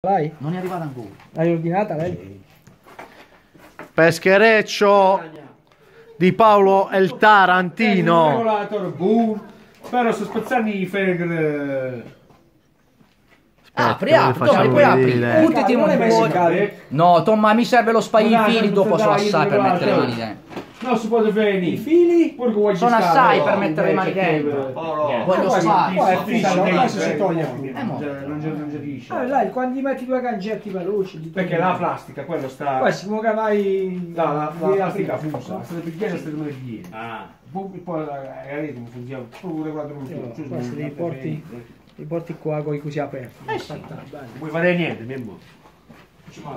Vai, Non è arrivata ancora. l'hai ordinata lei? Peschereccio di Paolo El Tarantino. però sto spazzando i fegre Apri, Aspetta, apri, vi Tommy, facciamo poi apri. Buttati non un po'. No, Tomma, mi serve lo fili, dopo so assai per mettere le mani dentro. No si può venire I fili? pure che vuoi Sono giscare, assai no, per mettere le mani che- dentro. Poi lo qua- spazio. qua è adesso si toglie. Eh, mo. non non non riesce. Ah, là, quando gli metti due cancetti veloci. li perché la plastica quello sta Poi si muove mai... la, la, plastica fritta. fusa state pigliando state come Ah, poi poi la la rete come funziona pure punti Questo li porti, qua con i cosi aperti. Eh sì. Non puoi fare niente ci ma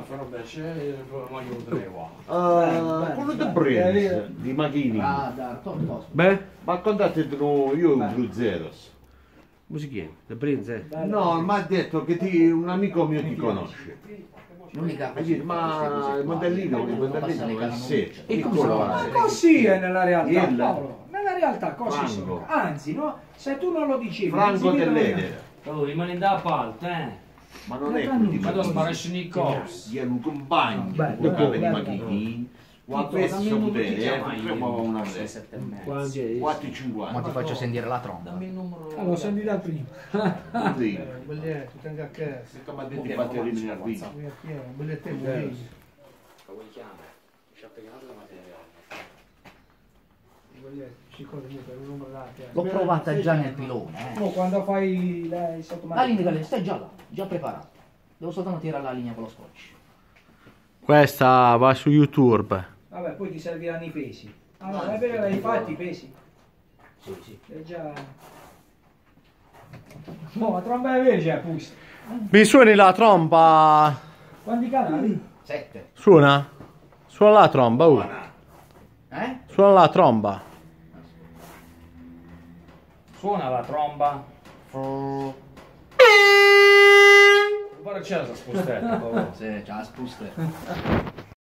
però beh, c'è ma io tre qua. Uh, quello di Brens, di Machini. Ah, da, to, to. beh Ma contate no, io un Blue Zeros. come si chiama? The Prince eh? No, mi ha detto che ti- un amico mio ti conosce. L'unica Ha detto, ma il modellino, il modellino è. E Piccolo, chiama? eh. Così è nella realtà, Il- Paolo. Nella realtà così sono. Anzi, no, se tu non lo dicevi... Franco non dell'Edera. Oh, rimane da parte, eh. Ma non è quello di Ma tu sparisci nei corsi. È un compagno Bello, locale di. Machini. Quattro pezzi a potere, eh, facciamo una vez. 4,50. Ma ti faccio sentire la tromba. Ah, l'ho sentita prima. Così. Biglietto, tenga a casa. Come ha detto infatti a Rimini Arbino. Biglietto e biglietto. L'ho provata già nel pilone, eh. Oh, quando fai La sottomarino. linea Galera, stai già là, già preparato. Devo soltanto tirare la linea con lo scotch. Questa va su YouTube. Vabbè, poi ti serviranno i pesi. Allora, vai bene, l'hai fatti i pesi? Sì, sì. È già... No, la tromba è vera, pus. Mi suoni la tromba? Quanti canali? Sette. Suona? Suona la tromba, uh. Eh? Suona la tromba. Suona la tromba. Guarda c'è la spostetta. Sì, c'ha la spusta.